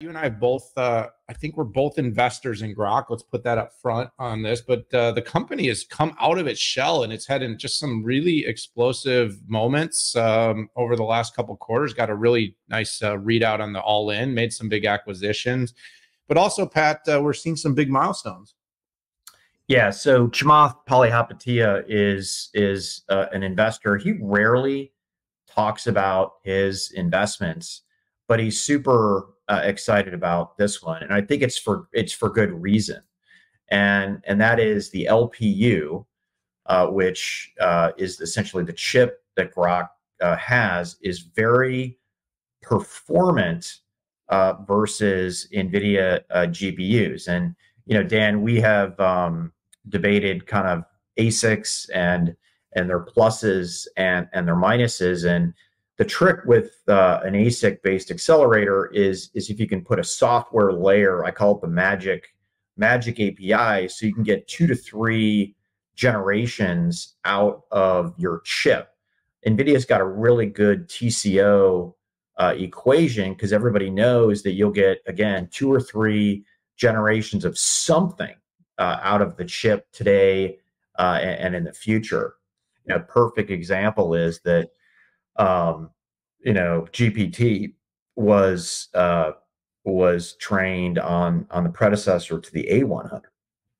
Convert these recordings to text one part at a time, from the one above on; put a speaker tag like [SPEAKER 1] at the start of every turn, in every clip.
[SPEAKER 1] You and I both, uh, I think we're both investors in Groq. Let's put that up front on this. But uh, the company has come out of its shell and it's had in just some really explosive moments um, over the last couple quarters. Got a really nice uh, readout on the all in, made some big acquisitions. But also, Pat, uh, we're seeing some big milestones.
[SPEAKER 2] Yeah. So Chamath Palihapitiya is is uh, an investor. He rarely talks about his investments, but he's super uh, excited about this one, and I think it's for it's for good reason, and and that is the LPU, uh, which uh, is essentially the chip that Groq uh, has, is very performant uh, versus NVIDIA uh, GPUs, and you know, Dan, we have um, debated kind of ASICs and and their pluses and and their minuses and the trick with uh, an ASIC based accelerator is is if you can put a software layer, I call it the magic magic API, so you can get two to three generations out of your chip. NVIDIA's got a really good TCO uh, equation because everybody knows that you'll get again two or three generations of something uh, out of the chip today uh, and, and, in the future. Know, perfect example is that um, you know, GPT was uh, was trained on on the predecessor to the A100,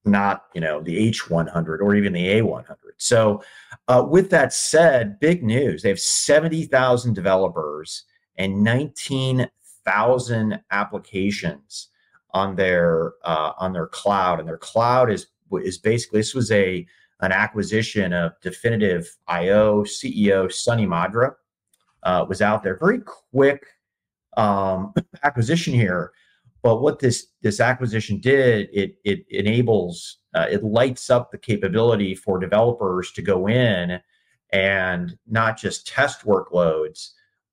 [SPEAKER 2] not you know the H100 or even the A100. So, uh, with that said, big news: they have seventy thousand developers and nineteen thousand applications on their uh, on their cloud, and their cloud is is basically this was a an acquisition of Definitive IO CEO Sunny Madra uh, was out there. Very quick um, acquisition here, but what this this acquisition did, it it enables, uh, it lights up the capability for developers to go in and not just test workloads,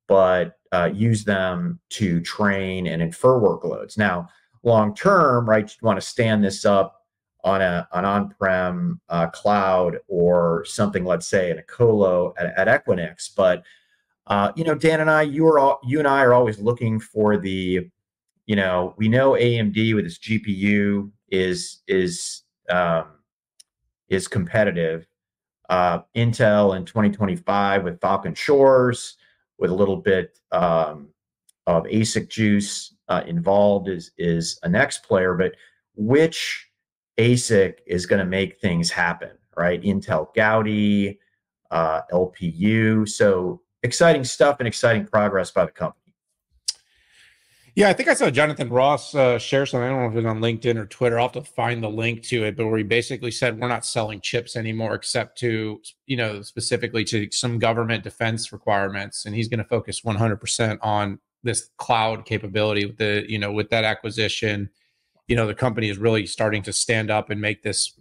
[SPEAKER 2] but uh, use them to train and infer workloads. Now, long term, right, you want to stand this up on a an on-prem uh, cloud or something, let's say in a colo at, at Equinix, but uh, you know, Dan and I, you are all, you and I are always looking for the, you know, we know AMD with its GPU is is um, is competitive. Uh, Intel in 2025 with Falcon Shores, with a little bit um, of ASIC juice uh, involved is is a next player. But which ASIC is going to make things happen, right? Intel Gaudi, uh, LPU. So exciting stuff and exciting progress by the company.
[SPEAKER 1] Yeah, I think I saw Jonathan Ross uh, share something. I don't know if it was on LinkedIn or Twitter. I'll have to find the link to it, but where he basically said we're not selling chips anymore, except to you know specifically to some government defense requirements, and he's going to focus 100% on this cloud capability with the you know with that acquisition. You know, the company is really starting to stand up and make this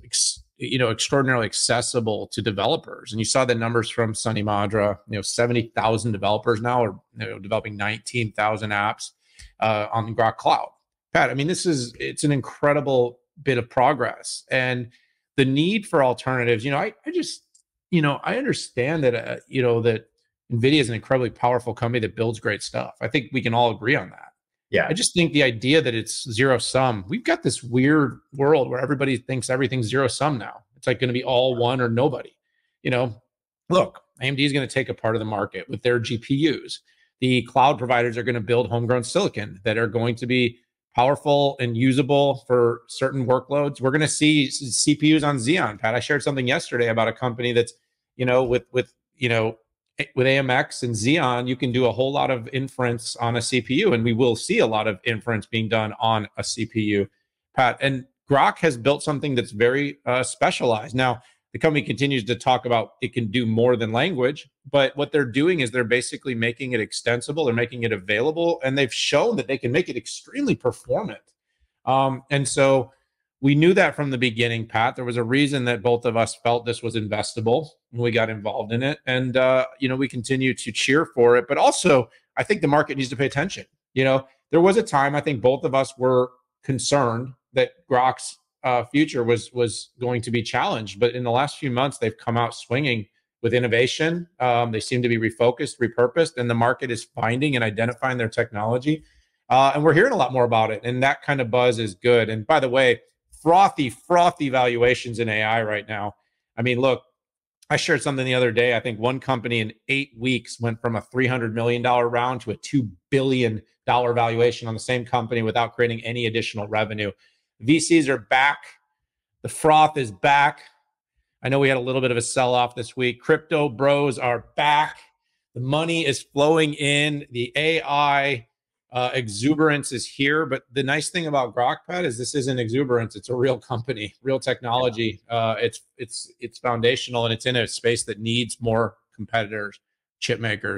[SPEAKER 1] you know extraordinarily accessible to developers. And you saw the numbers from Sunny Madra you know 70000 developers now are you know, developing 19000 apps uh, on Groq cloud. Pat i mean this is it's an incredible bit of progress. And the need for alternatives you know i, I just you know i understand that uh, you know that NVIDIA is an incredibly powerful company that builds great stuff. I think we can all agree on that
[SPEAKER 2] yeah.
[SPEAKER 1] I just think the idea that it's zero sum, we've got this weird world where everybody thinks everything's zero sum now. It's like going to be all one or nobody. You know, look, AMD is going to take a part of the market with their GPUs. The cloud providers are going to build homegrown silicon that are going to be powerful and usable for certain workloads. We're going to see CPUs on Xeon. Pat, I shared something yesterday about a company that's, you know, with with you know with AMX and Xeon, you can do a whole lot of inference on a CPU, and we will see a lot of inference being done on a CPU, Pat. And Groq has built something that's very uh, specialized. Now, the company continues to talk about it can do more than language, but what they're doing is they're basically making it extensible, they're making it available, and they've shown that they can make it extremely performant. Um, and so we knew that from the beginning, Pat. There was a reason that both of us felt this was investable when we got involved in it. And, uh, you know, we continue to cheer for it. But also, I think the market needs to pay attention. You know, there was a time I think both of us were concerned that Groq's uh, future was was going to be challenged. But in the last few months, they've come out swinging with innovation. Um, they seem to be refocused, repurposed, and the market is finding and identifying their technology Uh, and we're hearing a lot more about it. And that kind of buzz is good. And by the way, frothy, frothy valuations in AI right now. I mean, look, I shared something the other day. I think one company in eight weeks went from a $300 million round to a $2 billion valuation on the same company without creating any additional revenue. VCs are back. The froth is back. I know we had a little bit of a sell off this week. Crypto bros are back. The money is flowing in. The AI uh, exuberance is here. But the nice thing about Groq Pat is this isn't exuberance. It's a real company, real technology. Uh, it's it's it's foundational and it's in a space that needs more competitors, chip makers.